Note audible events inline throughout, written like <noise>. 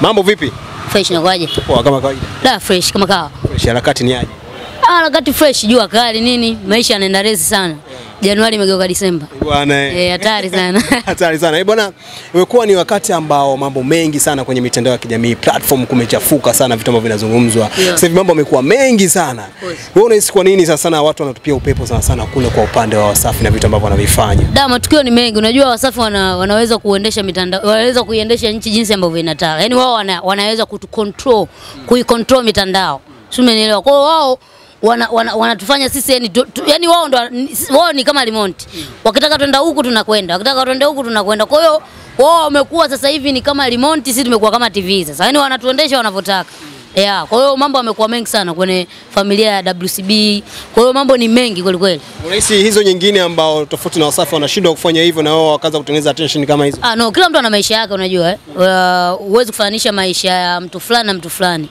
Mambo vipi? Fresh inakuwaje? Poa kama kawaida. Da fresh kama kawa. Fresh harakati ni aje? Ah, harakati fresh, jua kali nini? Maisha yanaenda rezi sana. Januari imegeuka Disemba. Bwana eh. Hatari sana. <laughs> Hatari sana. Eh, bwana, imekuwa ni wakati ambao mambo mengi sana kwenye mitandao ya kijamii, platform kumechafuka sana, vitu ambavyo vinazungumzwa. Yeah. Sasa hivi mambo yamekuwa mengi sana. Wewe unahisi kwa nini sasa sana watu wanatupia upepo sana sana kule kwa upande wa Wasafi na vitu ambavyo wanavifanya? Da, matukio ni mengi. Unajua Wasafi wana, wanaweza kuendesha mitandao, wanaweza kuiendesha nchi jinsi ambavyo inataka. Yaani wao wana, wanaweza kutu control, kuicontrol mitandao. Sio umenielewa? Kwa hiyo wao wana, wana, wanatufanya sisi yani, yani wao ndo wao ni kama remote. Wakitaka twenda huku tunakwenda, wakitaka twende huku tunakwenda. Kwa hiyo wao wamekuwa sasa hivi ni kama limonti, sisi tumekuwa kama TV sasa. Yaani wanatuendesha wanavyotaka. Yeah, kwa hiyo mambo yamekuwa mengi sana kwenye familia ya WCB. Kwa hiyo mambo ni mengi kweli kweli. Unahisi hizo nyingine ambao tofauti na Wasafi wanashindwa kufanya hivyo na wao wakaanza kutengeneza attention kama hizo? Ah, no, kila mtu ana maisha yake unajua eh. Uh, Huwezi kufananisha maisha ya mtu fulani na mtu fulani.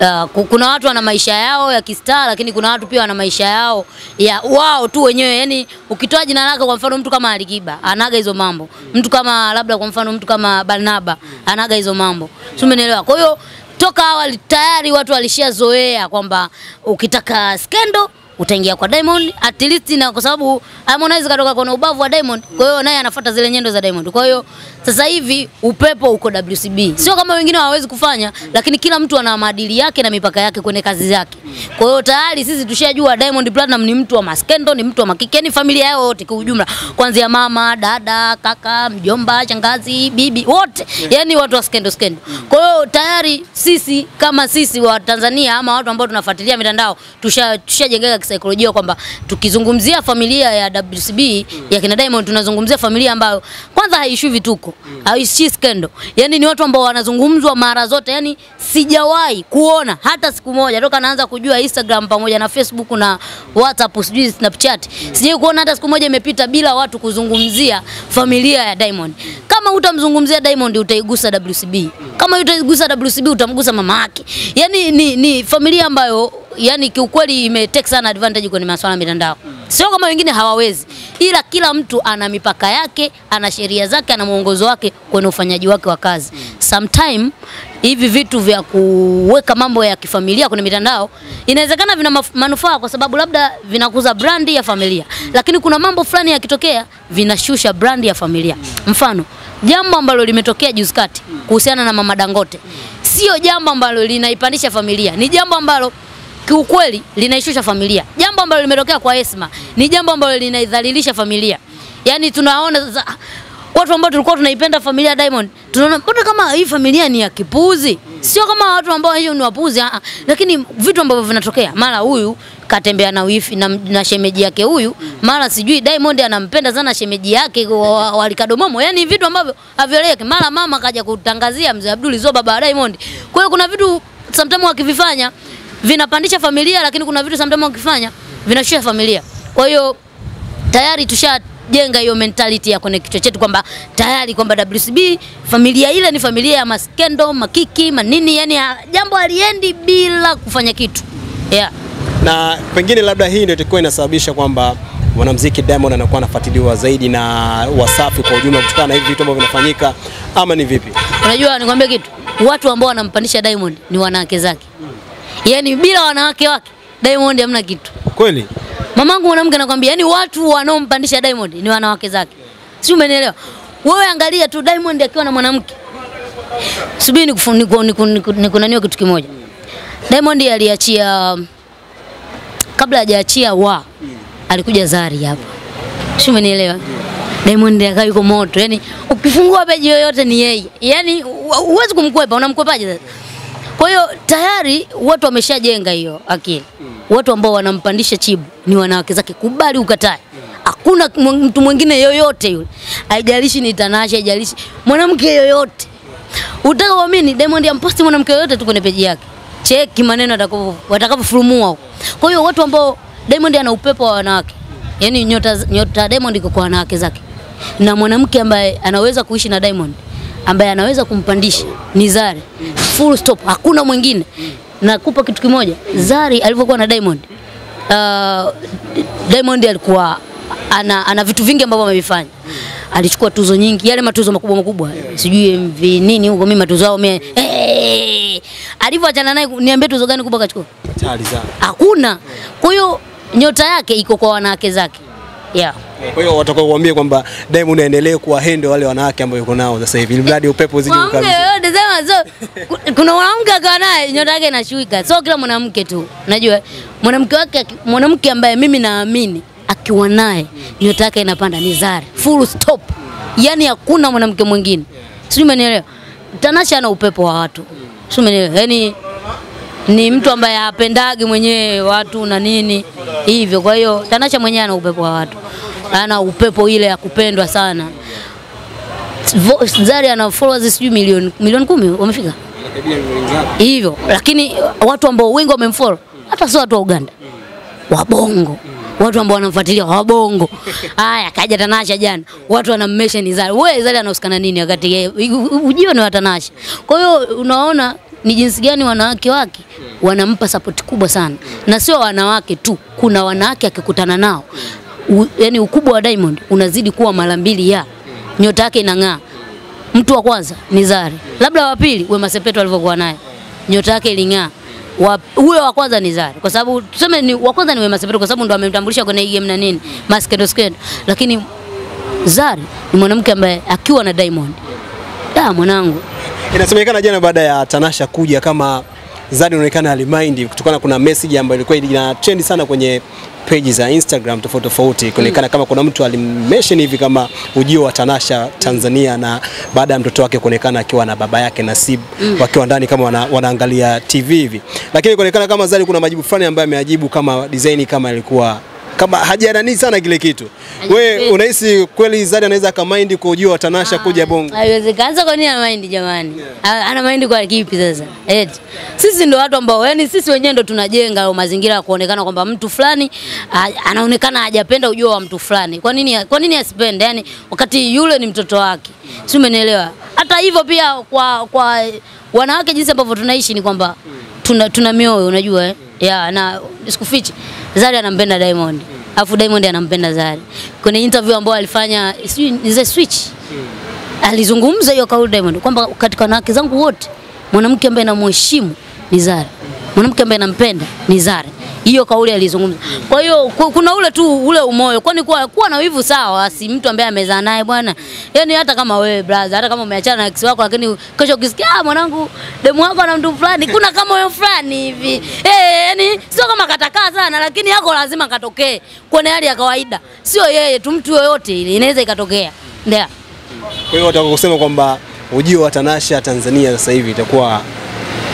Uh, kuna watu wana maisha yao ya kistaa lakini kuna watu pia wana maisha yao ya wao tu wenyewe. Yani ukitoa jina lake kwa mfano mtu kama Alikiba anaga hizo mambo. Mtu kama labda kwa mfano mtu kama Barnaba anaga hizo mambo. Si umenielewa? Kwa hiyo toka awali tayari watu walishazoea kwamba ukitaka skendo utaingia kwa Diamond at least, na kwa sababu Harmonize katoka kwenye ubavu wa Diamond, kwa hiyo naye anafuata zile nyendo za Diamond. Kwa hiyo sasa hivi upepo uko WCB, sio kama wengine hawawezi kufanya, lakini kila mtu ana maadili yake na mipaka yake kwenye kazi zake. Kwa hiyo tayari sisi tushajua Diamond Platinum ni mtu wa maskendo, ni mtu wa makike, yani familia yao yote kwa ujumla, kuanzia mama, dada, kaka, mjomba, changazi, bibi, wote yani watu wa skendo skendo. Kwa hiyo tayari sisi kama sisi wa Tanzania ama watu ambao tunafuatilia mitandao tusha tushajengeka kisaikolojia kwamba tukizungumzia familia ya WCB mm. ya kina Diamond tunazungumzia familia ambayo kwanza haishui vituko, haishi skendo. Yani ni watu ambao wanazungumzwa mara zote. Yani sijawahi kuona hata siku moja toka naanza kujua Instagram pamoja na Facebook na WhatsApp sijui Snapchat. mm. Sijawahi kuona hata siku moja imepita bila watu kuzungumzia familia ya Diamond. Kama utamzungumzia Diamond utaigusa WCB. Kama utaigusa WCB utamgusa mama yake. Yani ni, ni familia ambayo yani kiukweli imetake sana advantage kwenye masuala ya mitandao. Sio kama wengine hawawezi, ila kila mtu ana mipaka yake, ana sheria zake, ana mwongozo wake kwenye ufanyaji wake wa kazi. Sometime hivi vitu vya kuweka mambo ya kifamilia kwenye mitandao inawezekana vina manufaa kwa sababu labda vinakuza brandi ya familia, lakini kuna mambo fulani yakitokea vinashusha brandi ya familia. Mfano, jambo ambalo limetokea juzi kati kuhusiana na mama Dangote sio jambo ambalo linaipandisha familia, ni jambo ambalo kiukweli linaishusha familia. Jambo ambalo limetokea kwa Esma ni jambo ambalo linaidhalilisha familia. Yaani tunaona ah, watu ambao tulikuwa tunaipenda familia Diamond, tunaona mbona kama hii familia ni ya kipuzi. Sio kama watu ambao hiyo ni wapuzi, ah, ah. lakini vitu ambavyo vinatokea, mara huyu katembea na wifi na, na shemeji yake huyu, mara sijui Diamond anampenda sana shemeji yake wa- wa- walikadomomo, yani vitu ambavyo havieleweki. Mara mama kaja kutangazia mzee Abdul sio baba Diamond. Kwa hiyo kuna vitu sometimes wakivifanya vinapandisha familia, lakini kuna vitu sometimes wakifanya vinashusha familia. Kwa hiyo tayari tushajenga hiyo mentality ya kwenye kichwa chetu kwamba tayari kwamba WCB familia ile ni familia ya maskendo, makiki, manini, yani jambo haliendi bila kufanya kitu yeah. na pengine labda hii ndio itakuwa inasababisha kwamba mwanamuziki Diamond anakuwa anafuatiliwa zaidi na Wasafi kwa ujumla kutokana na hivi vitu ambavyo vinafanyika, ama ni vipi? Unajua nikwambie kitu, watu ambao wanampandisha Diamond ni wanawake zake, yani bila wanawake wake Diamond hamna kitu. Kweli? Mamangu mwanamke anakwambia, yani watu wanaompandisha Diamond ni wanawake zake, si umenielewa? Wewe angalia tu Diamond akiwa na mwanamke. Subiri nikunaniwa kitu kimoja. Diamond aliachia kabla hajaachia wa alikuja Zari hapa, si umenielewa? Diamond akawa yuko moto, yani ukifungua peji yoyote ni yeye, yani huwezi kumkwepa. Unamkwepaje sasa? Kwa hiyo tayari watu wameshajenga hiyo akili. mm. Watu ambao wanampandisha Chibu ni wanawake zake, kubali ukatae. Hakuna mw- mtu mwingine yoyote yule, haijalishi ni Tanasha, haijalishi mwanamke yoyote. Utaka uamini, Diamond amposti mwanamke yoyote tu kwenye peji yake, cheki maneno atakavyo watakavyofurumua huko. Kwa hiyo watu ambao Diamond ana upepo wa wanawake, yani nyota nyota Diamond iko kwa wanawake zake, na mwanamke ambaye anaweza kuishi na Diamond ambaye anaweza kumpandisha ni Zari. Full stop, hakuna mwingine. Nakupa kitu kimoja, Zari alivyokuwa na Diamond uh, Diamond alikuwa ana, ana vitu vingi ambavyo amevifanya. Alichukua tuzo nyingi, yale matuzo makubwa makubwa, sijui MV nini huko, mimi matuzo yao mimi hey! alivyoachana naye, niambie tuzo gani kubwa kachukua? Hakuna. Kwa hiyo nyota yake iko kwa wanawake zake yeah. Kwa hiyo watakao kuambia kwamba Diamond aendelee kuwahende wale wanawake ambao yuko nao sasa hivi, mradi upepo uzidi so, kuna mwanamke akawa naye nyota yake inashuika, so kila mwanamke tu, unajua mwanamke wake, mwanamke ambaye mimi naamini akiwa naye nyota yake inapanda ni Zari, full stop, yani hakuna mwanamke mwingine, sijui umenielewa. Tanasha ana upepo wa watu, sijui umenielewa, yani ni mtu ambaye apendagi mwenyewe watu na nini hivyo. Kwa hiyo Tanasha mwenyewe ana upepo wa watu, ana upepo ile ya kupendwa sana. Zari ana followers sijui milioni milioni kumi wamefika hivyo, lakini watu ambao wengi wamemfollow hata sio watu wa Uganda, wabongo watu ambao wanamfuatilia wabongo. Haya, kaja Tanasha jana, watu wanammesha Zari. Wewe Zari anahusikana nini wakati yeye ujio ni wa Tanasha? Kwa hiyo unaona ni jinsi gani wanawake wake wanampa sapoti kubwa sana, na sio wanawake tu, kuna wanawake akikutana nao. U, yani ukubwa wa Diamond unazidi kuwa mara mbili ya. Nyota yake inang'aa. Mtu wa kwanza ni Zari, labda wa pili Wema Sepetu alivyokuwa naye, nyota yake iling'aa. Wa- Huyo wa kwanza ni Zari, kwa sababu tuseme ni wa kwanza ni Wema Sepetu, kwa sababu ndo amemtambulisha kwenye game na nini maskendo skendo, lakini Zari ni mwanamke ambaye akiwa na Diamond, da mwanangu, Inasemekana jana baada ya Tanasha kuja kama Zari inaonekana alimind kutokana kuna message ambayo ilikuwa ina trend sana kwenye page za Instagram tofauti tofauti, kuonekana kama kuna mtu alimeshen hivi kama ujio wa Tanasha Tanzania, na baada ya mtoto wake kuonekana akiwa na baba yake Nasib wakiwa ndani kama wana, wanaangalia TV hivi, lakini kuonekana kama Zari kuna majibu fulani ambayo ameajibu kama design kama ilikuwa kama hajanani sana kile kitu. We unahisi kweli Zari anaweza akamind wa Tanasha kuja Bongo? haiwezekani. Sasa kwa nini ana mind jamani? Yeah. Ana mind kwa kipi sasa? Eti sisi ndo watu ambao yani sisi wenyewe ndo tunajenga mazingira ya kuonekana kwamba mtu fulani anaonekana hajapenda ujio wa mtu fulani. Kwa nini kwa nini asipende? Yani wakati yule ni mtoto wake. Si umenielewa? Hata hivyo pia kwa kwa wanawake jinsi ambavyo tunaishi ni kwamba tuna, tuna mioyo unajua eh? Ya, na sikufichi Zari anampenda Diamond. Alafu Diamond anampenda Zari. Kwenye interview ambayo alifanya ni The Switch alizungumza hiyo kauli Diamond kwamba katika wanawake zangu wote mwanamke ambaye namheshimu ni Zari, mwanamke ambaye nampenda ni Zari. Hiyo kauli alizungumza. Kwa hiyo kuna ule tu ule umoyo, kwani kuwa, kuwa na wivu sawa, si mtu ambaye amezaa naye bwana. Yani hata kama wewe brother, hata kama umeachana na ex wako, lakini kesho ukisikia ah, mwanangu demu wako na mtu fulani, kuna kama wewe fulani hivi eh, yani sio kama katakaa sana, lakini yako lazima katokee kwenye hali ya kawaida, sio yeye tu, mtu yoyote ile inaweza ikatokea, ndio. Kwa hiyo wataka kusema kwamba ujio wa Tanasha Tanzania sasa hivi itakuwa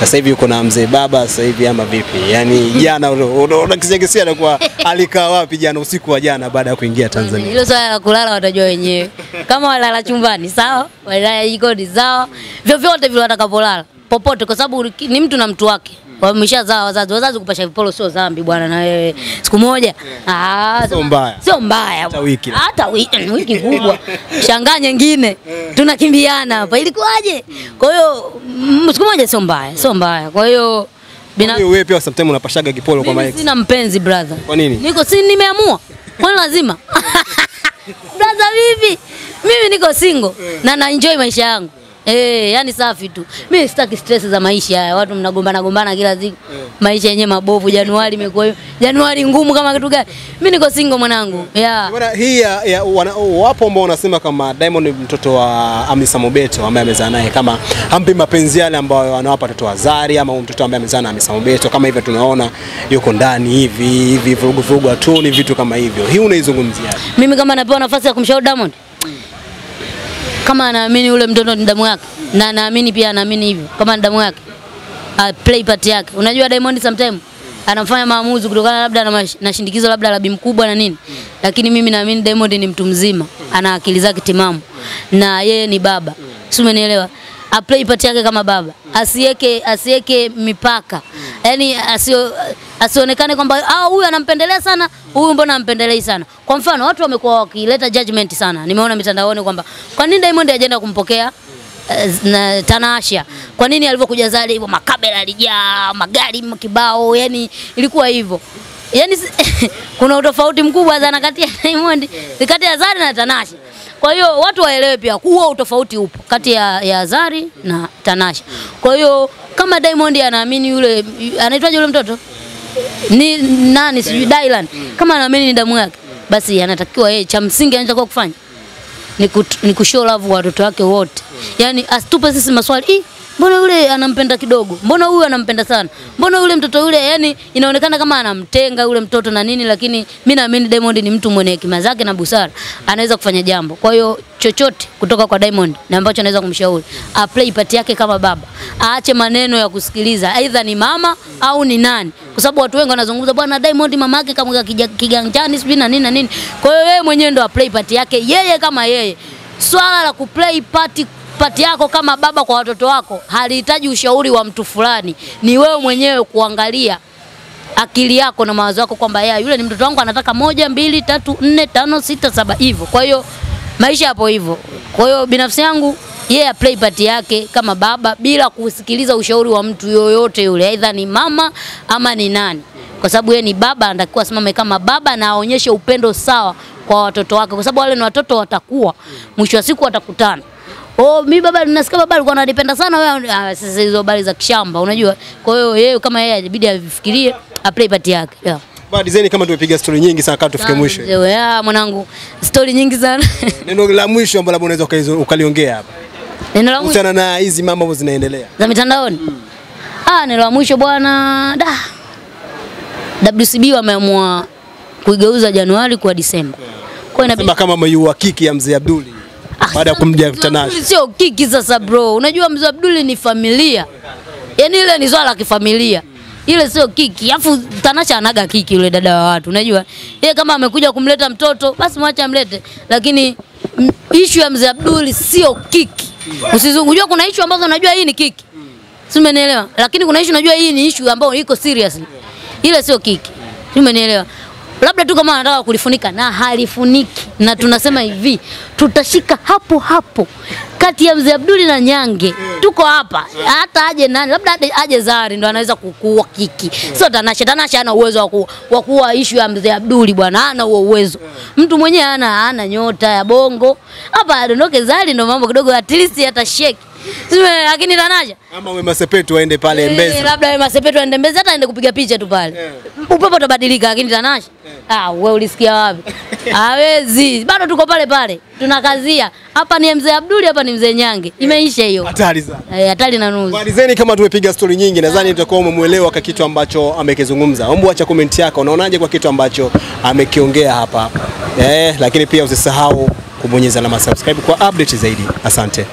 sasa hivi uko na mzee baba sasa hivi ama vipi? Yani jana unakisia na anakuwa alikaa wapi jana usiku wa jana baada ya kuingia Tanzania? Hilo swala la kulala watajua wenyewe. Kama walala chumbani sawa, walala jikoni sawa, vyovyote vile watakapolala popote, kwa sababu ni mtu na mtu wake wameshazaa wazazi. Wazazi kupasha vipolo sio dhambi bwana, na wewe siku moja ah, Sio mbaya. sio mbaya Hata wiki. hata wiki, wiki kubwa <laughs> shangaa nyingine tunakimbiana hapa, ilikuwaje? Kwa hiyo mm, siku moja sio mbaya, sio mbaya. Kwa hiyo bina wewe pia sometimes unapashaga kipolo kwa Mike. sina mpenzi brother. Kwa nini? Niko si nimeamua. Kwani lazima? <laughs> brother vipi? Mimi niko single na na enjoy maisha yangu. Eh, yani safi tu. Mimi sitaki stress za maisha haya. Watu mnagombana gombana kila siku. Yeah. Maisha yenyewe mabovu. Januari imekuwa hiyo. Januari ngumu kama kitu gani? Mimi niko single mwanangu. Yeah. Bwana, hii ya, ya, wana, wapo ambao wanasema kama Diamond mtoto wa Hamisa Mobeto ambaye amezaa naye, kama hampi mapenzi yale ambayo anawapa watoto wa Zari ama mtoto ambaye amezaa na Hamisa Mobeto, kama hivyo tunaona yuko ndani hivi hivi vurugu vurugu ni vitu kama hivyo. Hii unaizungumzia? Mimi kama napewa nafasi ya kumshauri Diamond kama anaamini ule mtoto ni damu yake na anaamini pia anaamini hivyo kama ni damu yake a play part yake. Unajua Diamond sometimes anafanya maamuzi kutokana labda na, na shindikizo labda la bibi mkubwa na nini, lakini mimi naamini Diamond ni mtu mzima, ana akili zake timamu na yeye ni baba, si umenielewa? A play part yake kama baba, asiweke asiweke mipaka, yani asio asionekane kwamba ah, huyu anampendelea sana, huyu mbona ampendelei sana. Kwa mfano watu wamekuwa wakileta judgment sana, nimeona mitandaoni kwamba kwa nini Diamond hajaenda kumpokea eh, na Tanasha. Kwa nini alivyokuja Zari hivyo makabela alijaa magari kibao, yani ilikuwa hivyo. Yani <laughs> kuna utofauti mkubwa sana kati ya Diamond kati ya Zari na Tanasha. Kwa hiyo watu waelewe pia huo utofauti upo kati ya, ya Zari na Tanasha. Kwa hiyo kama Diamond anaamini yule anaitwaje yule mtoto? Ni nani? Sijui Dylan, kama anaamini ni damu yake, basi anatakiwa yeye, cha msingi anachotakiwa kufanya ni, kut, ni kushow love watoto wake wote, yani asitupe sisi maswali "Ih, mbona yule anampenda kidogo, mbona huyu anampenda sana, mbona yule mtoto yule, yani inaonekana kama anamtenga yule mtoto na nini, lakini mimi naamini Diamond ni mtu mwenye hekima zake na busara, anaweza kufanya jambo. Kwa hiyo chochote kutoka kwa Diamond na ambacho anaweza kumshauri aplay part yake kama baba, aache maneno ya kusikiliza aidha ni mama au ni nani, kwa sababu watu wengi wanazungumza bwana Diamond mama yake kama kiganjani sijui na nini na nini. Kwa hiyo yeye mwenyewe ndo aplay part yake yeye kama yeye. Swala la kuplay part pati yako kama baba kwa watoto wako halihitaji ushauri wa mtu fulani, ni wewe mwenyewe kuangalia akili yako na mawazo yako kwamba ya yule ni mtoto wangu anataka moja mbili tatu nne tano sita saba hivyo. Kwa hiyo maisha yapo hivyo. Kwa hiyo binafsi yangu yeye yeah, aplay part yake kama baba bila kusikiliza ushauri wa mtu yoyote yule, aidha ni mama ama ni nani, kwa sababu yeye ni baba, anatakiwa asimame kama baba na aonyeshe upendo sawa kwa watoto wake, kwa sababu wale ni watoto watakuwa, mwisho wa siku watakutana. Oh, mi baba nasikia baba alikuwa ananipenda sana wewe. Ah, sasa hizo habari za kishamba unajua. Kwa hiyo yeye kama yeye inabidi afikirie aplay part yake. Yeah. Bwana design kama tumepiga story nyingi sana kama tufike mwisho. Yeah, ah, mwanangu story nyingi sana. <laughs> Neno la mwisho ambalo labda unaweza ukaliongea hapa. Neno la mwisho na hizi mambo ambazo zinaendelea. za mitandaoni. Ah, neno la mwisho bwana, da. WCB wameamua kuigeuza Januari kuwa Disemba. Kwa hiyo inabidi kama mayua kiki ya mzee Abduli. Baada ya kumja Tanasha. Sio kiki sasa bro. Unajua mzee Abduli ni familia. Yaani ile ni swala la kifamilia. Ile sio kiki. Alafu Tanasha anaga kiki yule dada wa watu. Unajua? Yeye kama amekuja kumleta mtoto basi mwache amlete. Lakini ishu issue ya mzee Abduli sio kiki. Usizungujua kuna ishu ambazo unajua hii ni kiki. Si umenielewa? Lakini kuna issue unajua hii ni ishu ambayo iko seriously. Ile sio kiki. Si umenielewa? Labda tu kama anataka kulifunika na halifuniki, na tunasema hivi, tutashika hapo hapo kati ya mzee Abduli na Nyange. Tuko hapa, hata aje nani, labda aje- Zari ndo anaweza kukua kiki, sio Tanasha. Tanasha ana uwezo wa ku- kuwa ishu ya mzee Abduli bwana, ana huo uwezo. Mtu mwenyewe ana ana nyota ya bongo hapa, adondoke Zari ndo mambo kidogo, at least Sime- lakini Tanasha Ama Wema Sepetu aende pale Eh, Mbezi. labda Wema Sepetu aende Mbezi hata aende kupiga picha tu pale. yeah. Upepo utabadilika lakini Tanasha. Ah, wewe ulisikia wapi? <laughs> Hawezi. Bado tuko pale pale. Tunakazia. Hapa ni mzee Abduli, hapa ni mzee Nyange. Imeisha hiyo. Hatari za Eh, hatari na nusu. Malizeni kama tumepiga stori nyingi, nadhani utakuwa umemuelewa kwa kitu ambacho amekizungumza. Hebu acha komenti yako, unaonaje kwa kitu ambacho amekiongea hapa eh, lakini pia usisahau kubonyeza alama subscribe kwa update zaidi. Asante.